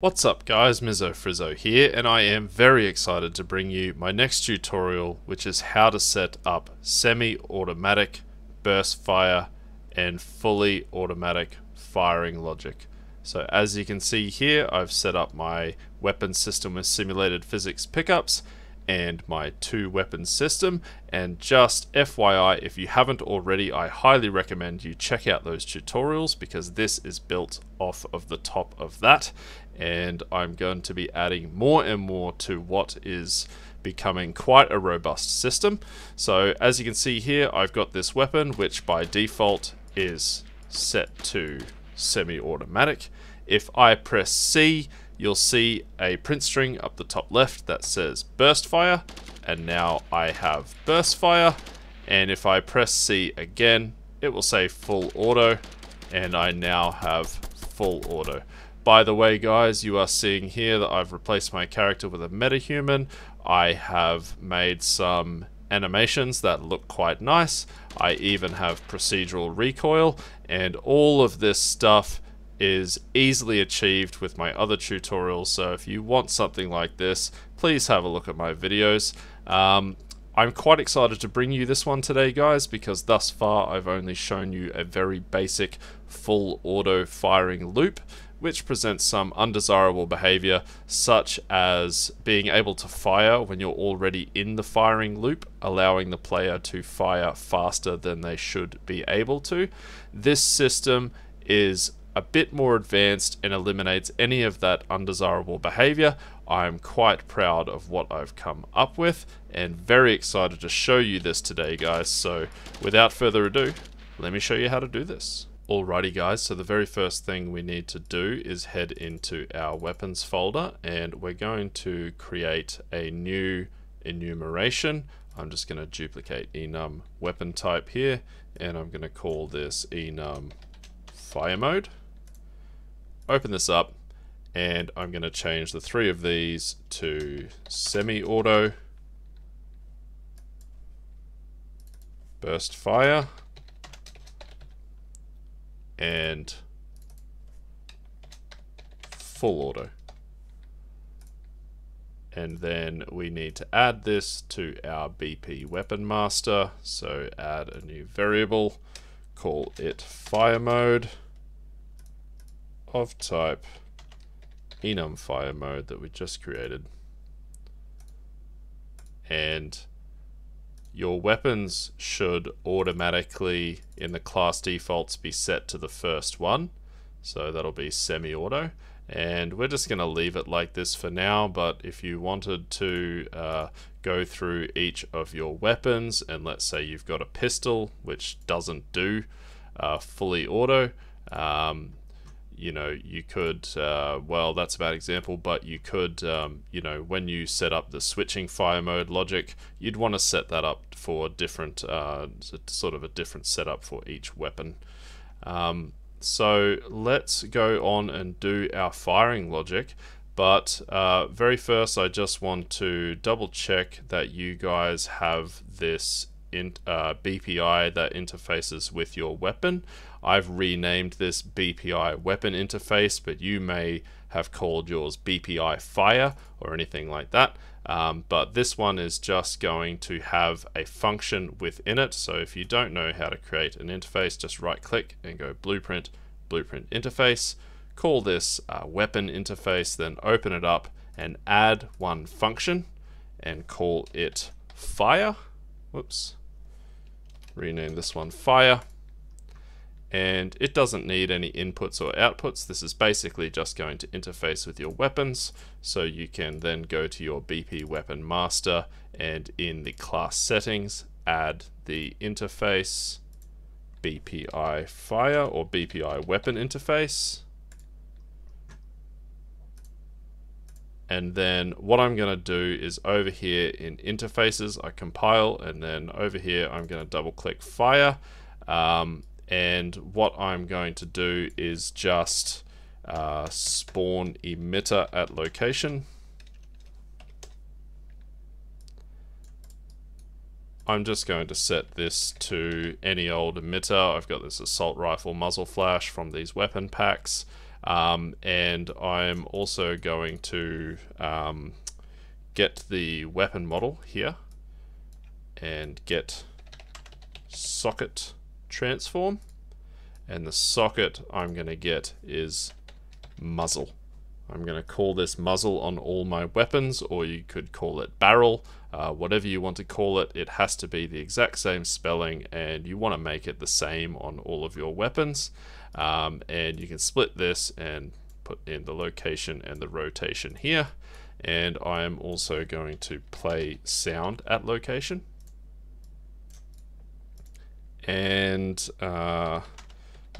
What's up guys, Mizzo Frizzo here, and I am very excited to bring you my next tutorial, which is how to set up semi-automatic burst fire and fully automatic firing logic. So as you can see here, I've set up my weapon system with simulated physics pickups, and my two weapon system. And just FYI if you haven't already I highly recommend you check out those tutorials because this is built off of the top of that and I'm going to be adding more and more to what is becoming quite a robust system. So as you can see here I've got this weapon which by default is set to semi-automatic. If I press C you'll see a print string up the top left that says burst fire and now I have burst fire. And if I press C again it will say full auto and I now have full auto. By the way guys you are seeing here that I've replaced my character with a metahuman. I have made some animations that look quite nice. I even have procedural recoil and all of this stuff is easily achieved with my other tutorials so if you want something like this please have a look at my videos um, I'm quite excited to bring you this one today guys because thus far I've only shown you a very basic full auto firing loop which presents some undesirable behavior such as being able to fire when you're already in the firing loop allowing the player to fire faster than they should be able to. This system is a bit more advanced and eliminates any of that undesirable behavior. I'm quite proud of what I've come up with and very excited to show you this today guys. So without further ado, let me show you how to do this. Alrighty guys, so the very first thing we need to do is head into our weapons folder and we're going to create a new enumeration. I'm just going to duplicate enum weapon type here and I'm going to call this enum fire mode. Open this up and I'm going to change the three of these to semi-auto, burst fire, and full auto. And then we need to add this to our BP weapon master. So add a new variable, call it fire mode of type enum fire mode that we just created. And your weapons should automatically, in the class defaults, be set to the first one. So that'll be semi-auto. And we're just going to leave it like this for now, but if you wanted to uh, go through each of your weapons, and let's say you've got a pistol, which doesn't do uh, fully auto, um, you know, you could, uh, well, that's a bad example, but you could, um, you know, when you set up the switching fire mode logic, you'd want to set that up for different, uh, sort of a different setup for each weapon. Um, so let's go on and do our firing logic. But uh, very first, I just want to double check that you guys have this in, uh, BPI that interfaces with your weapon. I've renamed this BPI weapon interface, but you may have called yours BPI fire or anything like that. Um, but this one is just going to have a function within it. So if you don't know how to create an interface, just right click and go blueprint, blueprint interface. Call this uh, weapon interface, then open it up and add one function and call it fire. Whoops. Rename this one fire and it doesn't need any inputs or outputs. This is basically just going to interface with your weapons. So you can then go to your BP weapon master and in the class settings, add the interface BPI fire or BPI weapon interface. And then what I'm going to do is over here in interfaces, I compile and then over here I'm going to double click fire. Um, and what I'm going to do is just uh, spawn emitter at location. I'm just going to set this to any old emitter. I've got this assault rifle muzzle flash from these weapon packs. Um, and I'm also going to um, get the weapon model here and get socket transform and the socket I'm going to get is muzzle. I'm going to call this muzzle on all my weapons, or you could call it barrel, uh, whatever you want to call it. It has to be the exact same spelling, and you want to make it the same on all of your weapons. Um, and you can split this and put in the location and the rotation here. And I am also going to play sound at location. And uh,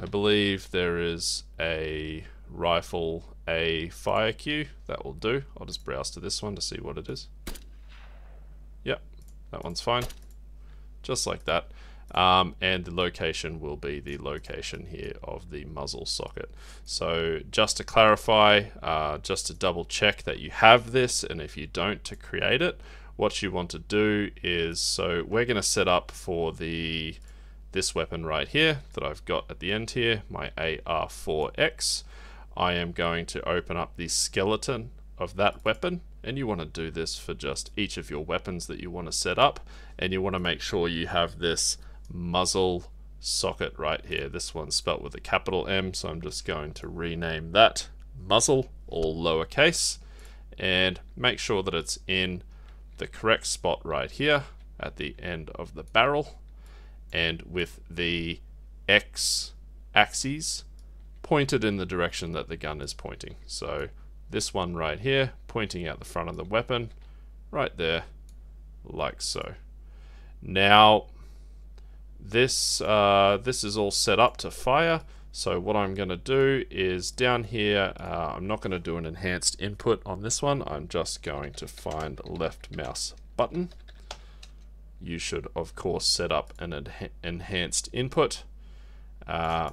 I believe there is a rifle, a fire cue. That will do. I'll just browse to this one to see what it is. Yep, that one's fine. Just like that. Um, and the location will be the location here of the muzzle socket. So just to clarify, uh, just to double check that you have this, and if you don't, to create it, what you want to do is, so we're going to set up for the this weapon right here that I've got at the end here, my AR4X. I am going to open up the skeleton of that weapon and you want to do this for just each of your weapons that you want to set up and you want to make sure you have this muzzle socket right here. This one's spelt with a capital M so I'm just going to rename that muzzle all lowercase and make sure that it's in the correct spot right here at the end of the barrel and with the X axes pointed in the direction that the gun is pointing. So this one right here, pointing out the front of the weapon, right there, like so. Now, this, uh, this is all set up to fire. So what I'm going to do is down here, uh, I'm not going to do an enhanced input on this one. I'm just going to find left mouse button you should of course set up an enhanced input. Uh,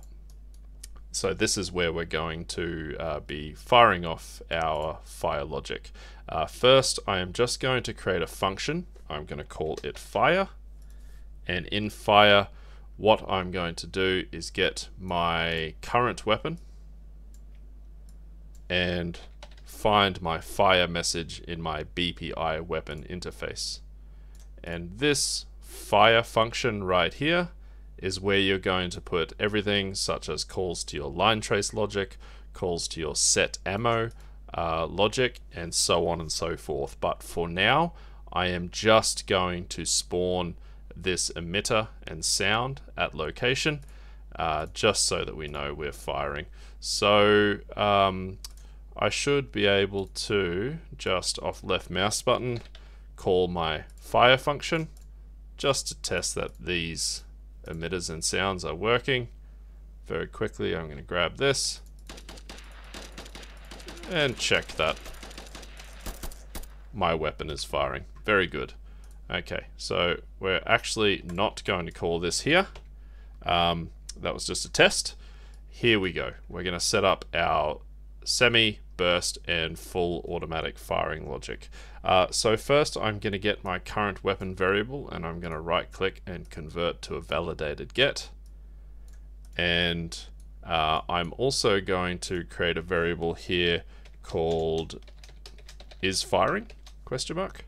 so this is where we're going to uh, be firing off our fire logic. Uh, first, I am just going to create a function. I'm going to call it fire. And in fire, what I'm going to do is get my current weapon and find my fire message in my BPI weapon interface. And this fire function right here is where you're going to put everything such as calls to your line trace logic, calls to your set ammo uh, logic, and so on and so forth. But for now, I am just going to spawn this emitter and sound at location, uh, just so that we know we're firing. So um, I should be able to just off left mouse button call my fire function just to test that these emitters and sounds are working. Very quickly, I'm going to grab this and check that my weapon is firing. Very good. Okay, so we're actually not going to call this here. Um, that was just a test. Here we go. We're going to set up our semi burst, and full automatic firing logic. Uh, so first I'm going to get my current weapon variable and I'm going to right click and convert to a validated get. And uh, I'm also going to create a variable here called is firing question mark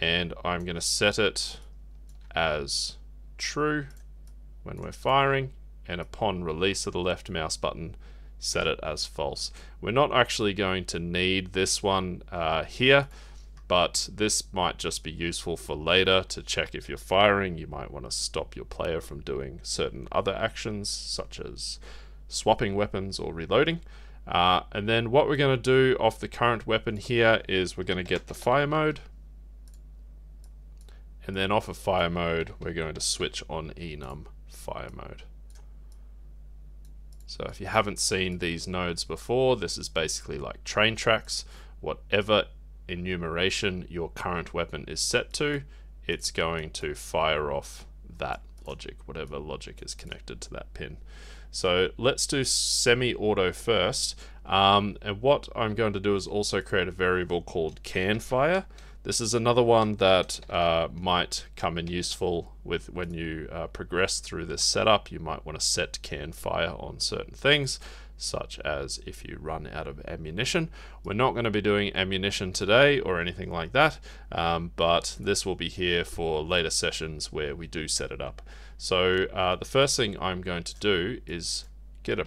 and I'm going to set it as true when we're firing and upon release of the left mouse button set it as false. We're not actually going to need this one uh, here, but this might just be useful for later to check if you're firing. You might want to stop your player from doing certain other actions, such as swapping weapons or reloading. Uh, and then what we're going to do off the current weapon here is we're going to get the fire mode. And then off of fire mode, we're going to switch on enum fire mode. So if you haven't seen these nodes before, this is basically like train tracks. Whatever enumeration your current weapon is set to, it's going to fire off that logic, whatever logic is connected to that pin. So let's do semi-auto first. Um, and what I'm going to do is also create a variable called can fire. This is another one that uh, might come in useful with when you uh, progress through this setup. You might want to set can fire on certain things. such as if you run out of ammunition. We're not going to be doing ammunition today or anything like that, um, but this will be here for later sessions where we do set it up. So uh, the first thing I'm going to do is get a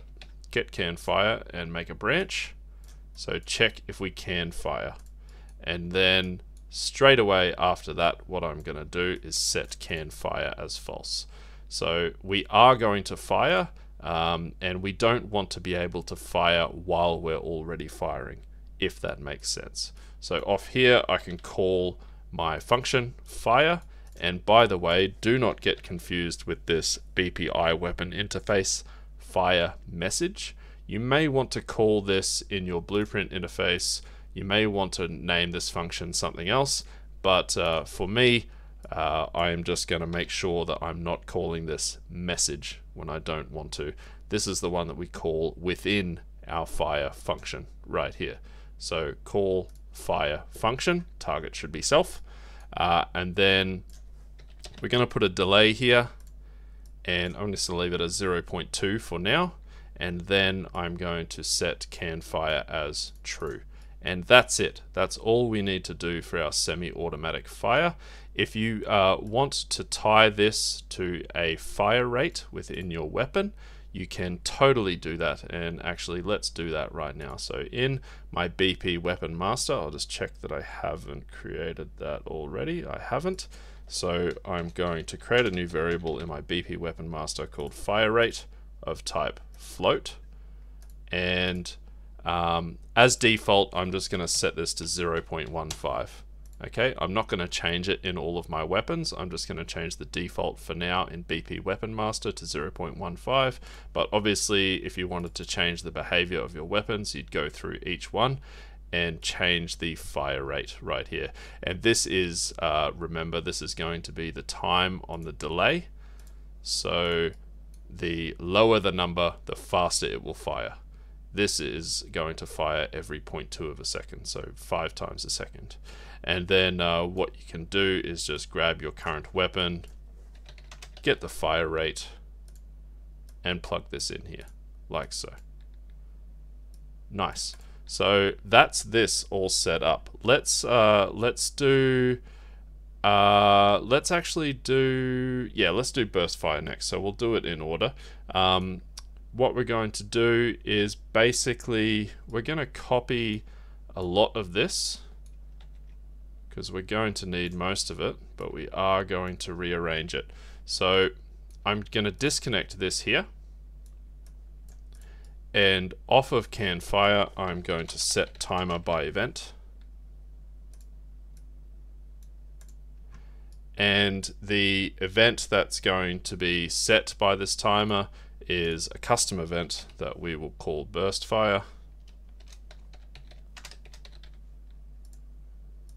get can fire and make a branch. So check if we can fire. And then straight away after that, what I'm going to do is set can fire as false. So we are going to fire, um, and we don't want to be able to fire while we're already firing, if that makes sense. So off here, I can call my function fire, and by the way, do not get confused with this BPI weapon interface fire message. You may want to call this in your blueprint interface. You may want to name this function something else, but uh, for me, uh, I am just going to make sure that I'm not calling this message when I don't want to. This is the one that we call within our fire function right here. So call fire function, target should be self, uh, and then we're going to put a delay here, and I'm just going to leave it at 0.2 for now, and then I'm going to set can fire as true. And that's it. That's all we need to do for our semi-automatic fire. If you uh, want to tie this to a fire rate within your weapon, you can totally do that. And actually, let's do that right now. So in my BP Weapon Master, I'll just check that I haven't created that already. I haven't. So I'm going to create a new variable in my BP Weapon Master called fire rate of type float. And um, as default, I'm just going to set this to 0.15. Okay, I'm not going to change it in all of my weapons. I'm just going to change the default for now in BP Weapon Master to 0.15. But obviously, if you wanted to change the behavior of your weapons, you'd go through each one and change the fire rate right here. And this is, uh, remember, this is going to be the time on the delay. So the lower the number, the faster it will fire. This is going to fire every 0.2 of a second, so five times a second. And then uh, what you can do is just grab your current weapon, get the fire rate, and plug this in here, like so. Nice. So that's this all set up. Let's uh, let's do uh, let's actually do yeah let's do burst fire next. So we'll do it in order. Um, what we're going to do is basically we're going to copy a lot of this because we're going to need most of it, but we are going to rearrange it. So I'm going to disconnect this here. And off of can fire, I'm going to set timer by event. And the event that's going to be set by this timer is a custom event that we will call burst fire.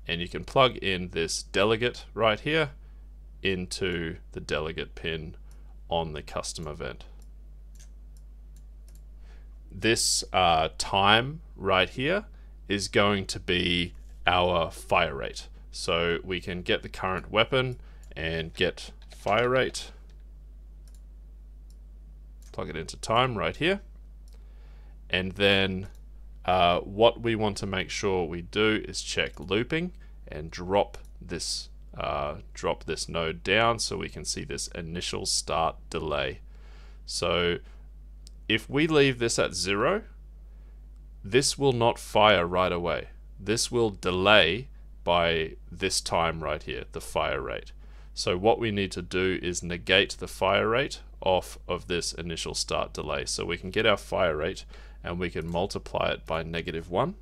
And you can plug in this delegate right here into the delegate pin on the custom event. This uh, time right here is going to be our fire rate. So we can get the current weapon and get fire rate plug it into time right here. And then uh, what we want to make sure we do is check looping and drop this uh, drop this node down so we can see this initial start delay. So if we leave this at zero, this will not fire right away. This will delay by this time right here, the fire rate. So what we need to do is negate the fire rate off of this initial start delay. So we can get our fire rate and we can multiply it by negative 1.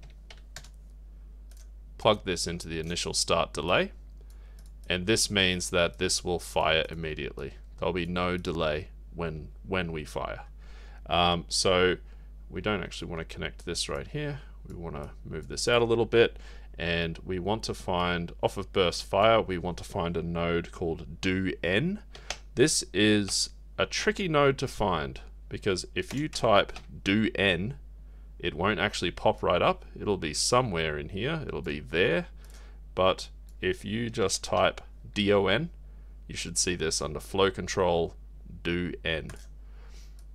Plug this into the initial start delay. And this means that this will fire immediately. There'll be no delay when, when we fire. Um, so we don't actually want to connect this right here. We want to move this out a little bit and we want to find off of burst fire we want to find a node called do n this is a tricky node to find because if you type do n, it won't actually pop right up. It'll be somewhere in here. It'll be there. But if you just type don, you should see this under flow control do n.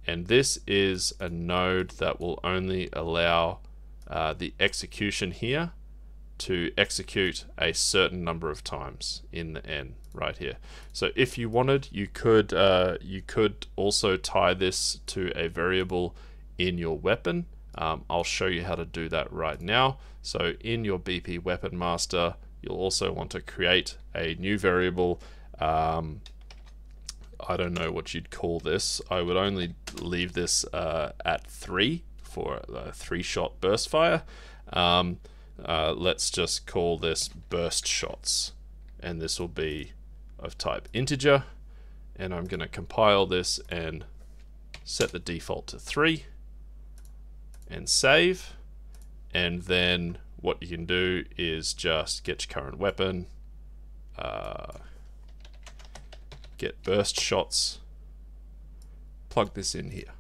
and this is a node that will only allow uh, the execution here to execute a certain number of times in the n right here. So if you wanted, you could uh, you could also tie this to a variable in your weapon. Um, I'll show you how to do that right now. So in your BP Weapon Master, you'll also want to create a new variable. Um, I don't know what you'd call this. I would only leave this uh, at three for a three shot burst fire. Um, uh, let's just call this burst shots. And this will be of type integer. And I'm going to compile this and set the default to three and save. And then what you can do is just get your current weapon, uh, get burst shots, plug this in here,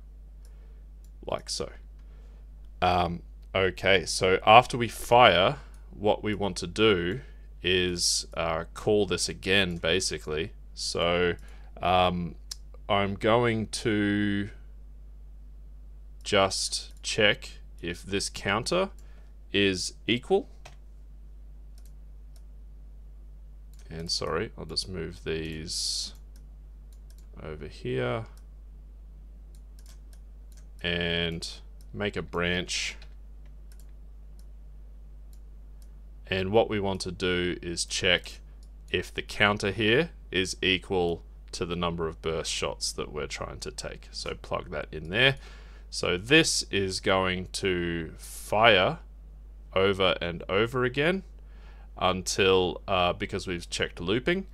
like so. Um, okay, so after we fire, what we want to do is uh, call this again, basically. So um, I'm going to just check if this counter is equal. And sorry, I'll just move these over here and make a branch. And what we want to do is check if the counter here is equal to the number of burst shots that we're trying to take. So plug that in there. So this is going to fire over and over again until, uh, because we've checked looping,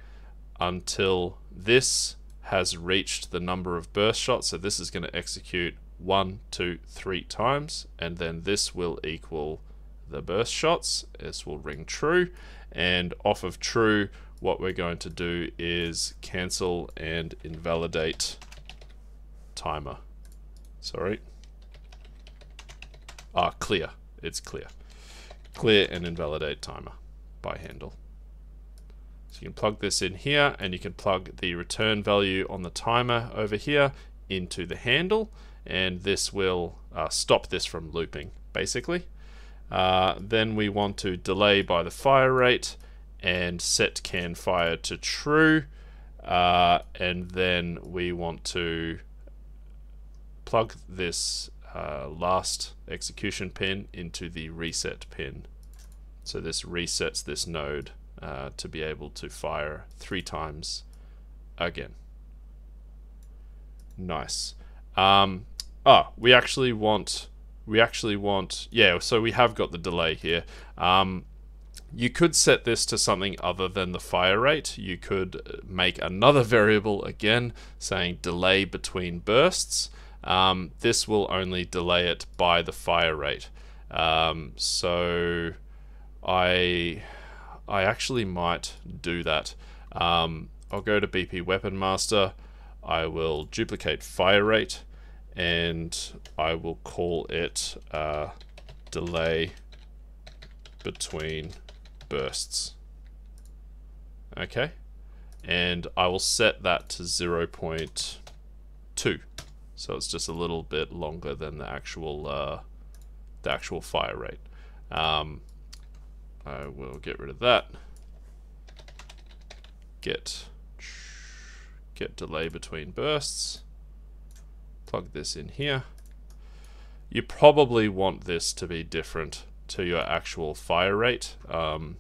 until this has reached the number of burst shots. So this is going to execute one, two, three times, and then this will equal the burst shots. This will ring true, and off of true, what we're going to do is cancel and invalidate timer. Sorry. Ah, clear. It's clear. Clear and invalidate timer by handle. So you can plug this in here and you can plug the return value on the timer over here into the handle and this will uh, stop this from looping basically. Uh, then we want to delay by the fire rate and set can fire to true uh, and then we want to plug this uh, last execution pin into the reset pin. So this resets this node uh, to be able to fire three times again. Nice. Um, oh, we actually want, we actually want, yeah, so we have got the delay here. Um, you could set this to something other than the fire rate. You could make another variable again saying delay between bursts um, this will only delay it by the fire rate. Um, so I I actually might do that. Um, I'll go to BP Weapon Master. I will duplicate fire rate and I will call it delay between bursts. Okay, and I will set that to 0.2 so it's just a little bit longer than the actual uh, the actual fire rate. Um, I will get rid of that. Get get delay between bursts. Plug this in here. You probably want this to be different to your actual fire rate. Um,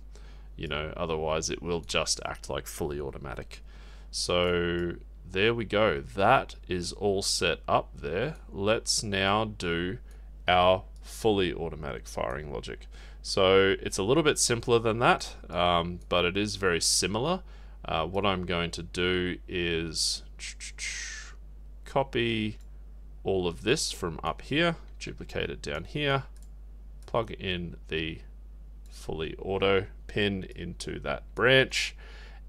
you know, otherwise it will just act like fully automatic. So there we go. That is all set up there. Let's now do our fully automatic firing logic. So it's a little bit simpler than that, um, but it is very similar. Uh, what I'm going to do is copy all of this from up here, duplicate it down here, plug in the fully auto pin into that branch,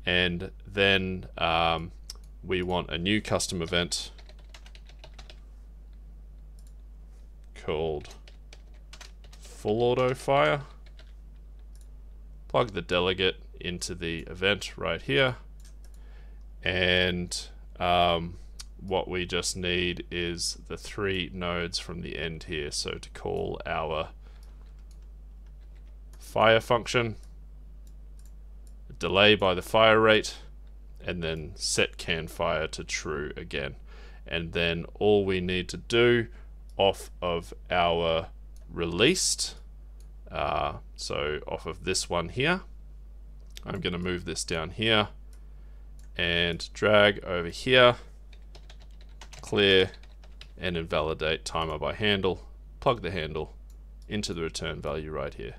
and then um, we want a new custom event called full auto fire. Plug the delegate into the event right here. And um, what we just need is the three nodes from the end here. So to call our fire function, delay by the fire rate, and then set can fire to true again. And then all we need to do off of our released, uh, so off of this one here, I'm going to move this down here and drag over here, clear, and invalidate timer by handle, plug the handle into the return value right here.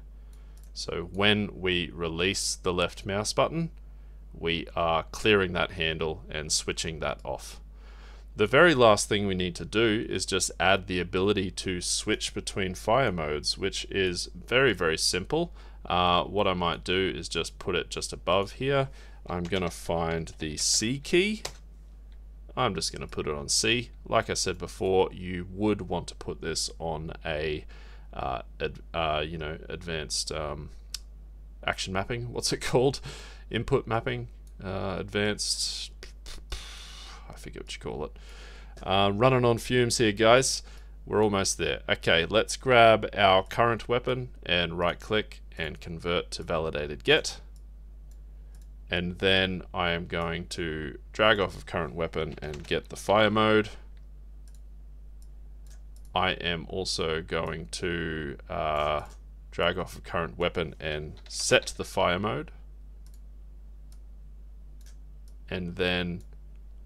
So when we release the left mouse button, we are clearing that handle and switching that off. The very last thing we need to do is just add the ability to switch between fire modes, which is very, very simple. Uh, what I might do is just put it just above here. I'm going to find the C key. I'm just going to put it on C. Like I said before, you would want to put this on a uh, ad, uh, you know advanced um, action mapping. What's it called? Input mapping, uh, advanced. I forget what you call it. Uh, running on fumes here, guys. We're almost there. Okay, let's grab our current weapon and right click and convert to validated get. And then I am going to drag off of current weapon and get the fire mode. I am also going to uh, drag off of current weapon and set the fire mode. And then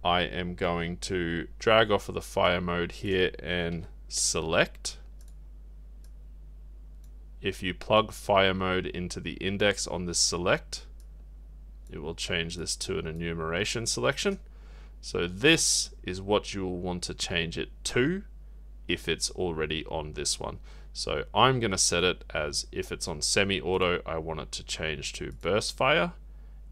I am going to drag off of the fire mode here and select. If you plug fire mode into the index on this select, it will change this to an enumeration selection. So this is what you will want to change it to if it's already on this one. So I'm going to set it as if it's on semi-auto, I want it to change to burst fire.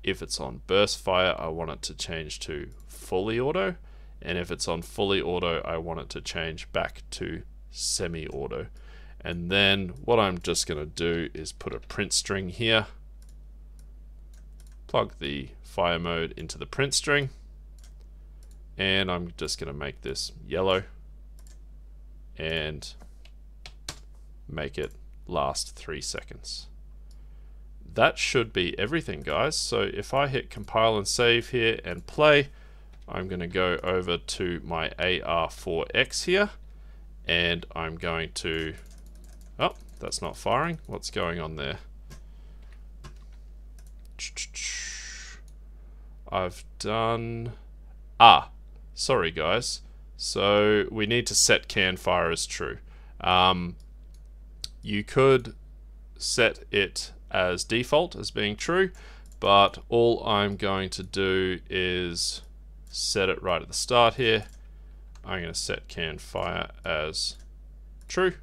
If it's on burst fire, I want it to change to fully auto. And if it's on fully auto, I want it to change back to semi-auto. And then what I'm just going to do is put a print string here, plug the fire mode into the print string, and I'm just going to make this yellow and make it last three seconds. That should be everything guys. So if I hit compile and save here and play, I'm going to go over to my AR4X here and I'm going to, oh, that's not firing. What's going on there? I've done, ah, sorry guys. So we need to set can fire as true. Um, you could set it as default as being true, but all I'm going to do is set it right at the start here. I'm going to set can fire as true.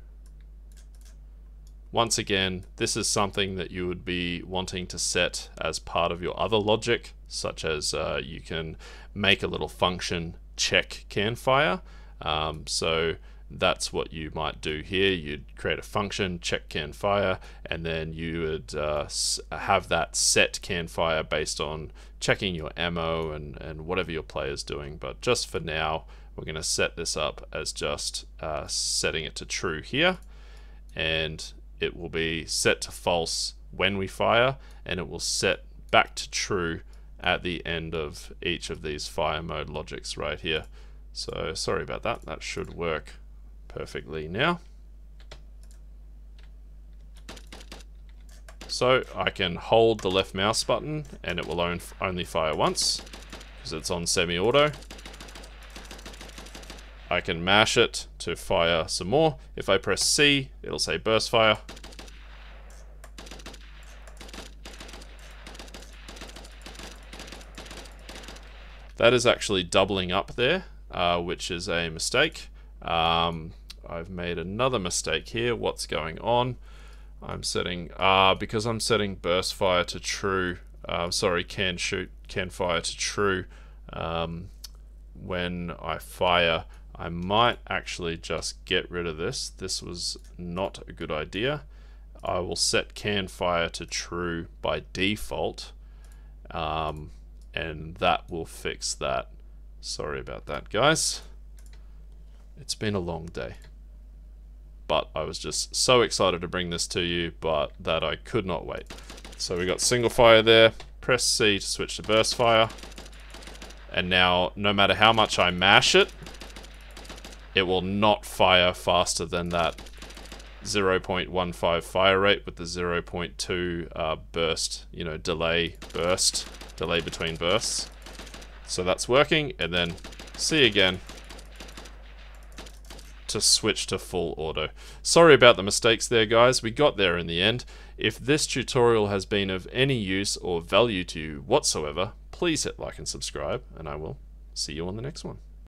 Once again, this is something that you would be wanting to set as part of your other logic, such as uh, you can make a little function check can fire. Um, so that's what you might do here. You'd create a function, check can fire, and then you would uh, have that set can fire based on checking your ammo and, and whatever your player is doing. But just for now, we're going to set this up as just uh, setting it to true here. And it will be set to false when we fire, and it will set back to true at the end of each of these fire mode logics right here. So sorry about that, that should work perfectly now. So I can hold the left mouse button and it will only fire once because it's on semi-auto. I can mash it to fire some more. If I press C, it'll say burst fire. That is actually doubling up there, uh, which is a mistake. Um, I've made another mistake here. What's going on? I'm setting, uh, because I'm setting burst fire to true, uh, sorry, can shoot, can fire to true. Um, when I fire, I might actually just get rid of this. This was not a good idea. I will set can fire to true by default. Um, and that will fix that. Sorry about that, guys. It's been a long day. But I was just so excited to bring this to you, but that I could not wait. So we got single fire there. Press C to switch to burst fire. And now, no matter how much I mash it, it will not fire faster than that 0.15 fire rate with the 0.2 uh, burst, you know, delay burst, delay between bursts. So that's working, and then C again to switch to full auto. Sorry about the mistakes there, guys. We got there in the end. If this tutorial has been of any use or value to you whatsoever, please hit like and subscribe, and I will see you on the next one.